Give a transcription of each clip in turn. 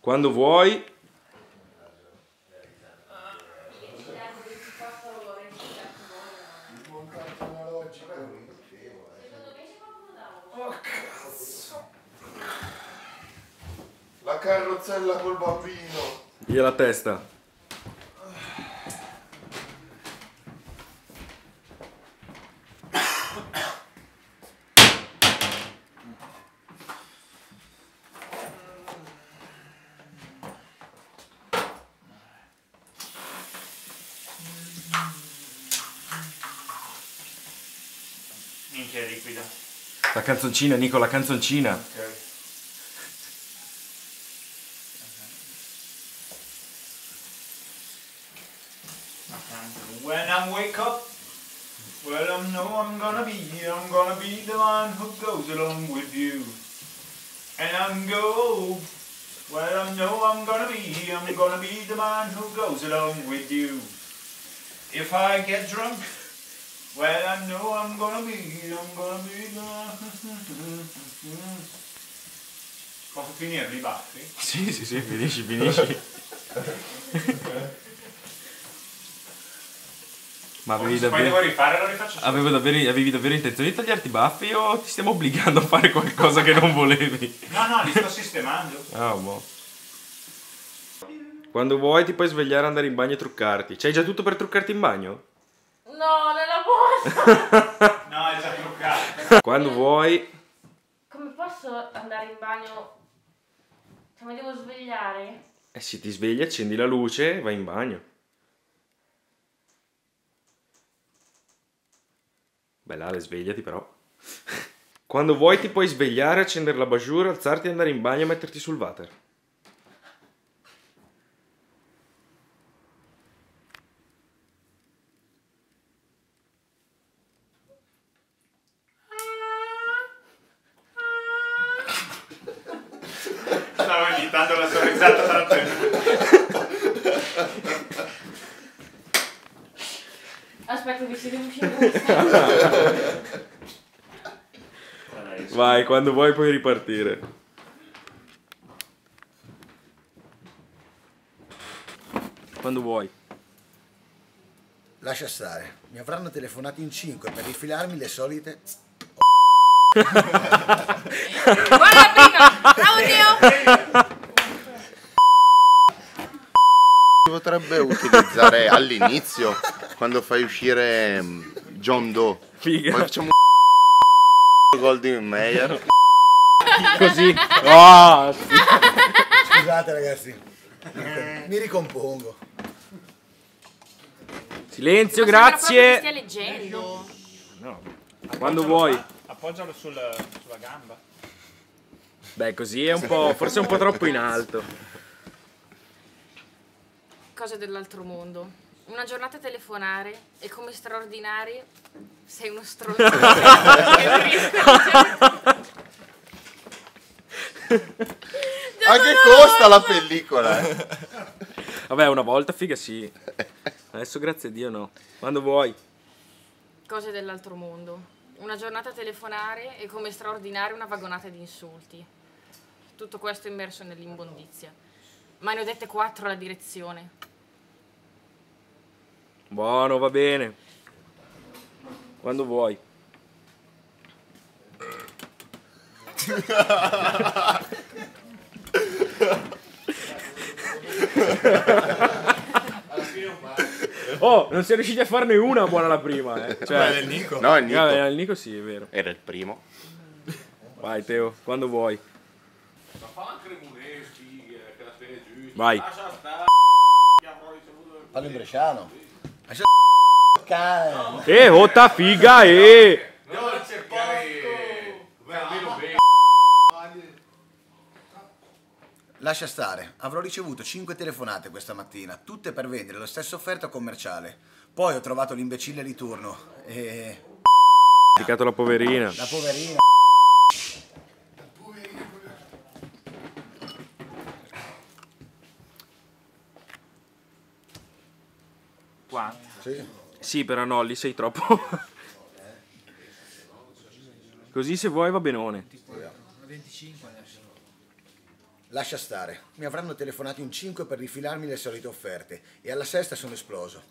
Quando vuoi. La carrozzella col bambino. Via la testa. Minchia liquida. La canzoncina, Nico, la canzoncina. Ok. Uh-huh. When I wake up, well I know I'm gonna be, here, I'm gonna be the one who goes along with you. And I'm go, well I know I'm gonna be, here, I'm gonna be the man who goes along with you. If I get drunk, well I know I'm gonna be, I'm gonna be Posso finirli i baffi? Sì, sì, sì, finisci, finisci. Ma avevi Se poi davvero, devo rifare lo rifaccio avevo davvero- avevi davvero intenzione di tagliarti i baffi o ti stiamo obbligando a fare qualcosa che non volevi? No, no, li sto sistemando. Ah, boh. Quando vuoi ti puoi svegliare, andare in bagno e truccarti. C'hai già tutto per truccarti in bagno? No, è già truccato. Quando vuoi. Come posso andare in bagno? Cioè, mi devo svegliare? Eh sì, ti svegli, accendi la luce e vai in bagno. Bella, Ale, svegliati però. Quando vuoi ti puoi svegliare, accendere la bajour, alzarti, andare in bagno e metterti sul water. Stavo imitando la sorrisata trattenuta. Aspetta, mi si riuscire in busta. Vai, quando vuoi puoi ripartire. Quando vuoi. Lascia stare, mi avranno telefonato in 5 per rifilarmi le solite. Guarda prima! Audio! Si potrebbe utilizzare all'inizio quando fai uscire mm, John Doe. Figa. Poi facciamo un Golden Mayer. Così. Oh, sì. Scusate ragazzi, mi ricompongo. Silenzio, Ma grazie. Stia leggendo. Quando vuoi. Appoggialo sul- sulla gamba. Beh, così è un po'. forse è un po' troppo in alto. Cose dell'altro mondo. Una giornata a telefonare e come straordinari sei uno stronzo. Che a. Anche costa la pellicola. eh. Vabbè, una volta figa sì. Adesso grazie a Dio no. Quando vuoi. Cose dell'altro mondo. Una giornata a telefonare e come straordinari una vagonata di insulti. Tutto questo immerso nell'immondizia. Ma ne ho dette quattro alla direzione. Buono, va bene. Quando vuoi. Oh, non si è riusciti a farne una buona la prima, eh. Cioè, Nico. No, è Nico. Vabbè, il Nico sì, è vero. Era il primo. Vai Teo, quando vuoi. Ma fa anche le muneschi, eh, che la tiene giù. Vai. Parlo in bresciano. Lascia cane. Eh, otta figa, eh! Almeno bene. Lascia stare, avrò ricevuto 5 telefonate questa mattina, tutte per vendere la stessa offerta commerciale. Poi ho trovato l'imbecille di turno e... Piccato la poverina. La poverina. Sì. Sì, però no, lì sei troppo. Così se vuoi va benone. 25 adesso. Lascia stare. Mi avranno telefonato in 5 per rifilarmi le solite offerte e alla sesta sono esploso.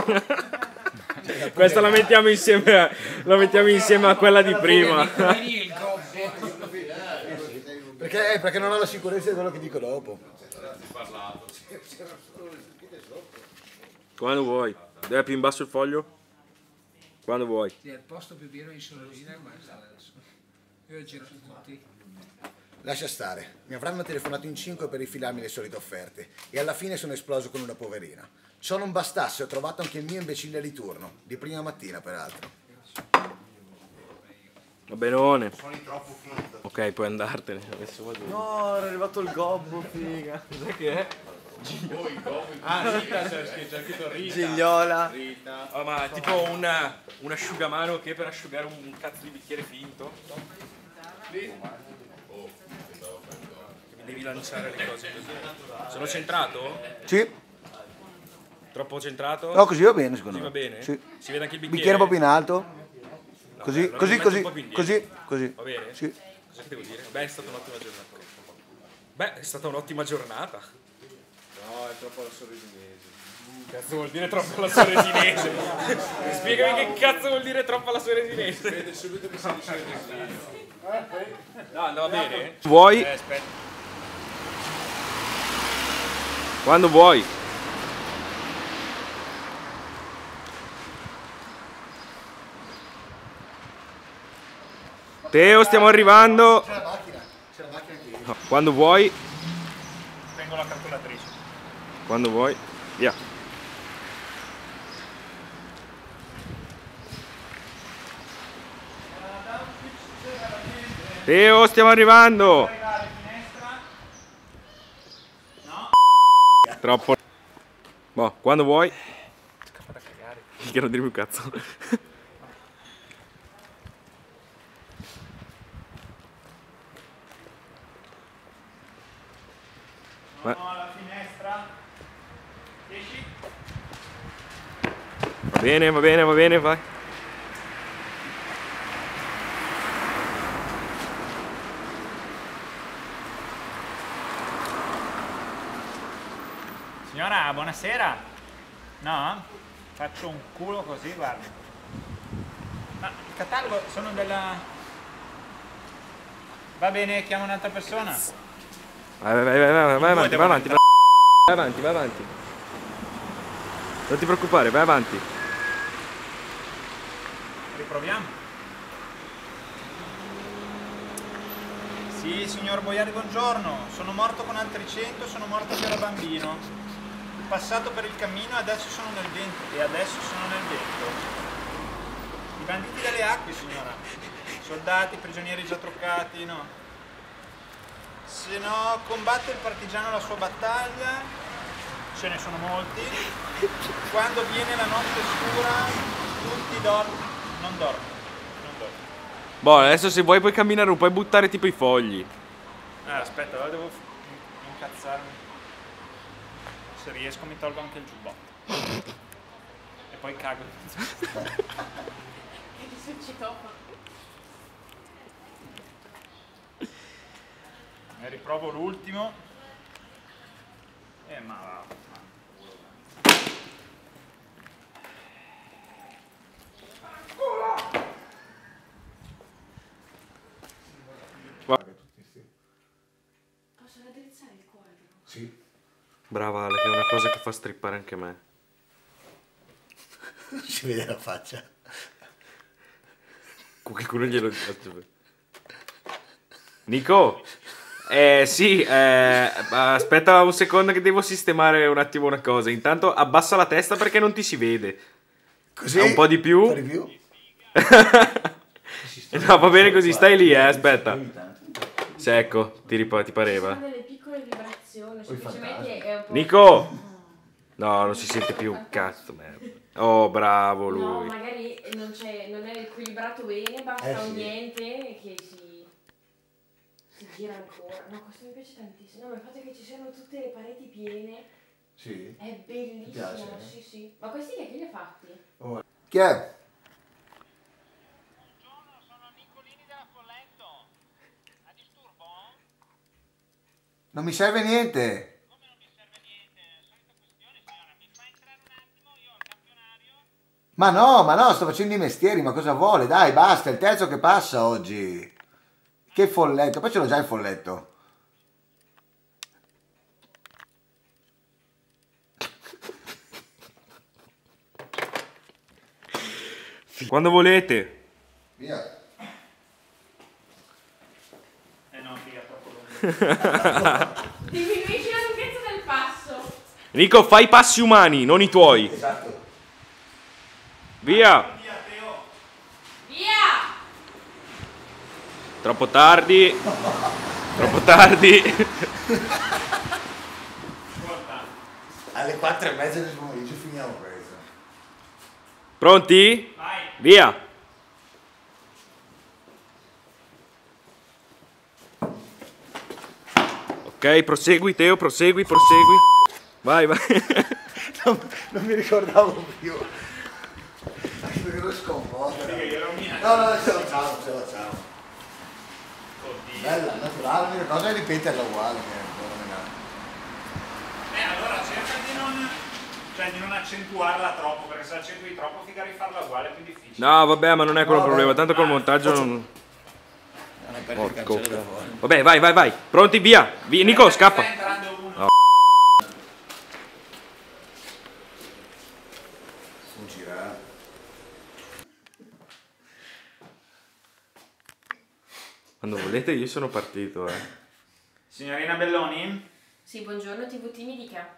Questa la mettiamo insieme a, la mettiamo insieme a quella di prima. Perché, eh, perché non ho la sicurezza di quello che dico dopo. Quando vuoi. Deve più in basso il foglio? Quando vuoi. Sì, è il posto più pieno di sorrisine guarda adesso. Io ho girato tutti. Lascia stare. Mi avranno telefonato in 5 per rifilarmi le solite offerte e alla fine sono esploso con una poverina. Ciò non bastasse, ho trovato anche il mio imbecille di turno, di prima mattina peraltro. Va benone. Ok, puoi andartene. Adesso vado. No, era arrivato il gobbo, figa. Cos'è che è? Ah, Rita, c'è scritto Rita. Gigliola. Oh, ma è tipo una, un asciugamano che per asciugare un cazzo di bicchiere finto. Mi devi lanciare le cose così. Sono centrato? Sì, Troppo centrato? no, così va bene secondo Così me. va bene? Sì. Si vede anche il bicchiere? Bicchiere un po' più in alto. Così, allora così, così, così, così. Va bene? Sì. Cosa devo dire? Beh, è stata un'ottima giornata. Beh, è stata un'ottima giornata. Troppo la sorrisinese. Cazzo vuol dire troppo la soresinese? Spiegami che cazzo vuol dire troppo la soresinese. Vede subito che si dice declino. No, andava bene? Vuoi? Eh, aspetta. Quando vuoi. Teo, stiamo arrivando. C'è la macchina, c'è la macchina qui. Quando vuoi, Tengo la calcolatrice. Quando vuoi. Via. Teo, stiamo arrivando. Finestra. Troppo. Boh, quando vuoi. Scappa da cagare. Che non dirmi un cazzo. Ma- No, alla finestra. Va bene, va bene, va bene, vai. Signora, buonasera. No? Faccio un culo così, guarda. Ma il catalogo sono della... Va bene, chiamo un'altra persona. Vai, vai, vai, vai, vai, vai avanti, vai avanti, vai vai avanti, vai avanti. Non ti preoccupare, vai avanti. Riproviamo. Sì, signor Boiari, buongiorno. Sono morto con altri 100, sono morto che ero bambino. Passato per il cammino e adesso sono nel vento. E adesso sono nel vento. I banditi delle acque, signora. Soldati, prigionieri già truccati, no. Se no, combatte il partigiano la sua battaglia. Ce ne sono molti. Quando viene la notte scura, tutti dormono. Non dormono. Non dormono. Boh, adesso se vuoi puoi camminare, non puoi buttare tipo i fogli. Ah, aspetta, allora devo incazzarmi. Se riesco mi tolgo anche il giubbotto. E poi cago. E riprovo l'ultimo. Eh, ma va. Posso raddrizzare il quadro? Sì. Brava Ale, che è una cosa che fa strippare anche me. Si vede la faccia. Qualcuno glielo dice. Nico! Eh sì, eh, aspetta un secondo che devo sistemare un attimo una cosa. Intanto abbassa la testa perché non ti si vede. Così? Un po' di più? Un po' di più? No, va bene così, stai lì, eh, aspetta. Sì, ecco, ti, ripa- ti pareva. Sono delle piccole vibrazioni, semplicemente è un po'... Nico! No, non si sente più un cazzo, merda. Oh, bravo No, lui. magari non, c'è, non è equilibrato bene, basta Eh, un sì. niente che si, si gira ancora. No, questo mi piace tantissimo. No, ma il fatto che ci siano tutte le pareti piene Sì. è bellissimo. piace? Sì, sì. Ma questi che chi li ha fatti? Chi è? sono Nicolini della Folletto. A disturbo? Non mi serve niente. Ma no, ma no, sto facendo i mestieri, ma cosa vuole? Dai, basta, è il terzo che passa oggi. Che folletto, poi ce l'ho già il folletto. Quando volete. Via. Eh no, figa, troppo lungo. Diminuisci la lunghezza del passo. Nico, fai i passi umani, non i tuoi. Esatto. Via. Via, Teo. Via! Troppo tardi. Troppo tardi. Alle quattro e mezza del pomeriggio finiamo questo. Pronti? Vai. Via. Ok, prosegui Teo, prosegui, prosegui. Vai, vai. Non, non mi ricordavo più. Perché ero sconvolto. No, no, ce la ciao, ce la ciao. Oddio. Bella, naturale, l'unica cosa è ripeterla uguale. Che è un po' rovinata. Eh, allora cerca di non... Cioè, di non accentuarla troppo, perché se accentui troppo, figa rifarla uguale è più difficile. No, vabbè, ma non è quello il No, problema, tanto col montaggio non... Non Porco. Vabbè, vai, vai, vai. Pronti, via. Via, Nico, scappa. Sta entrando uno. No. Fuggirà. Quando volete io sono partito, eh. Signorina Belloni? Sì, buongiorno, TVT mi dica.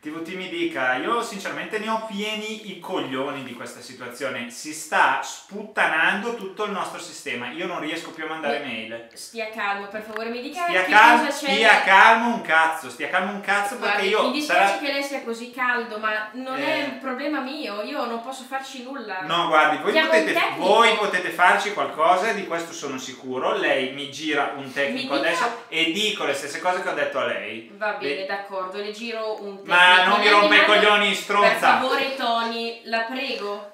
TVT mi dica, io sinceramente ne ho pieni i coglioni di questa situazione. Si sta sputtanando tutto il nostro sistema. Io non riesco più a mandare mail. Stia calmo, per favore, mi dica Stia che calmo, cosa c'è. stia calmo un cazzo, stia calmo un cazzo perché Guardi, io mi dispiace sarà- che lei sia così caldo, ma non Eh. è un problema mio, io non posso farci nulla. No, guardi, voi potete, voi potete farci qualcosa, di questo sono sicuro. Lei mi gira un tecnico Mi dica- adesso e dico le stesse cose che ho detto a lei. Va bene, Beh, d'accordo, le giro un tecnico. Ma non mi Lei rompa i coglioni, stronza. Per favore, Tony, la prego.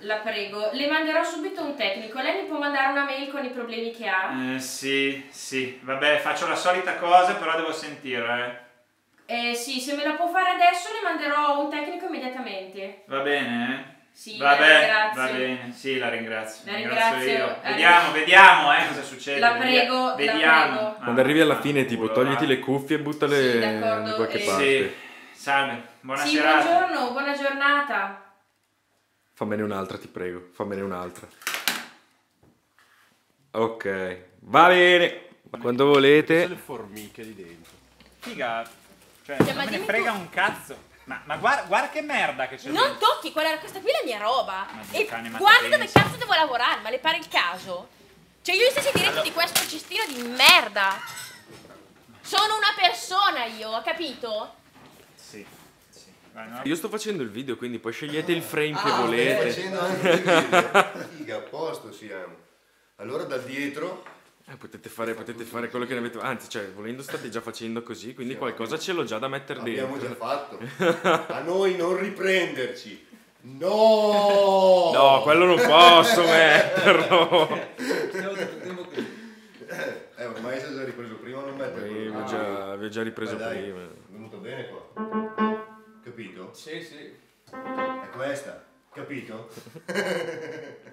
La prego. Le manderò subito un tecnico. Lei mi può mandare una mail con i problemi che ha? Eh, sì, sì, vabbè, faccio la solita cosa, però devo sentire, Eh sì, se me la può fare adesso le manderò un tecnico immediatamente. eh. Va bene? Sì, la Vabbè, ringrazio. va bene, sì, la ringrazio. La ringrazio ringrazio. io. Eh, Vediamo, vediamo, eh, cosa succede. La prego, la vediamo. prego. Ah, Quando arrivi alla ah, fine, tipo, culo, togliti le cuffie e buttale Sì, da qualche eh. parte. Sì, salve, buona sì, serata. buongiorno, buona giornata. Fammene un'altra, ti prego. Fammene un'altra. Ok, va bene. Quando volete. le formiche lì dentro. Figa, cioè, Cioè, non me ne frega tu- un cazzo. Ma, ma guarda, guarda che merda che c'è Non dentro. tocchi, quella, questa qui è la mia roba. Ma E cane, ma guarda che dove pensi? cazzo devo lavorare, ma le pare il caso? Cioè, io stessi diritti di questo cestino di merda. Sono una persona io, ha capito? Sì, sì. Vai, no? Io sto facendo il video, quindi poi scegliete il frame che Ah, stai volete. facendo anche il video. Figa, a posto siamo. Allora da dietro Eh, potete, fare, potete fare quello che ne avete. Anzi, cioè, volendo state già facendo così, quindi qualcosa ce l'ho già da mettere abbiamo dentro. già fatto. A noi non riprenderci. No! No, quello non posso metterlo. Stiamo tutto tempo così. Eh, ormai si è già ripreso prima, non metterlo. Sì, avevo già, avevo già ripreso dai, prima. È venuto bene qua. Sì, sì. È questa. Capito?